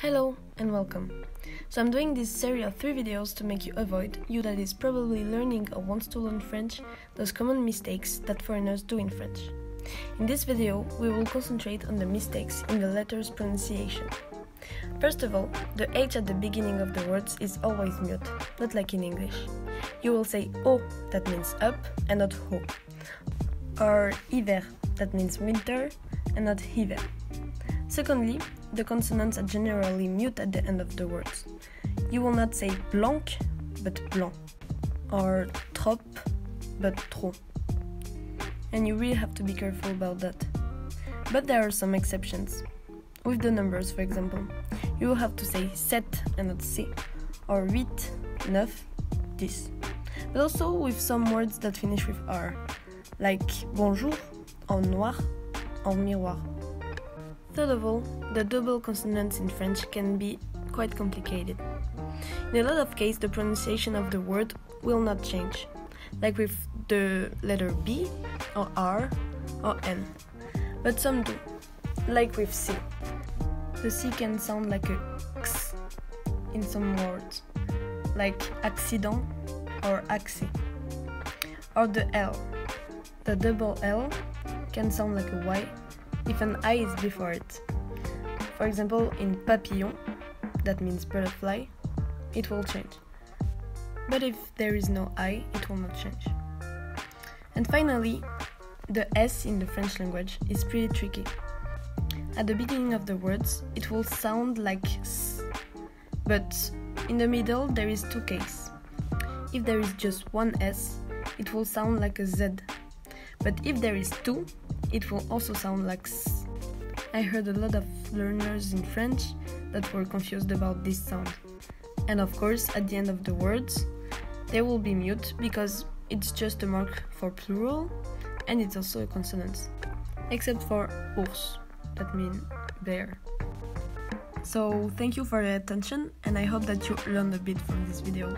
Hello and welcome. So I'm doing this series of three videos to make you avoid, you that is probably learning or wants to learn French, those common mistakes that foreigners do in French. In this video, we will concentrate on the mistakes in the letters pronunciation. First of all, the H at the beginning of the words is always mute, not like in English. You will say O, that means up, and not ho. Or hiver, that means winter, and not hiver. Secondly, the consonants are generally mute at the end of the words. You will not say blanc, but blanc, or trop, but trop. And you really have to be careful about that. But there are some exceptions. With the numbers, for example, you will have to say sept and not si, or huit, neuf, dix. But also with some words that finish with R, like bonjour, en noir, en miroir. Third of all, the double consonants in French can be quite complicated. In a lot of cases, the pronunciation of the word will not change, like with the letter B or R or N. But some do, like with C. The C can sound like a X in some words, like accident or axi. Or the L. The double L can sound like a Y if an I is before it. For example, in papillon, that means butterfly, it will change. But if there is no I, it will not change. And finally, the S in the French language is pretty tricky. At the beginning of the words, it will sound like S, but in the middle there is two Ks. If there is just one S, it will sound like a Z. But if there is two, it will also sound like S. I heard a lot of learners in French that were confused about this sound. And of course, at the end of the words, they will be mute because it's just a mark for plural and it's also a consonant. Except for ours, that means bear. So thank you for your attention and I hope that you learned a bit from this video.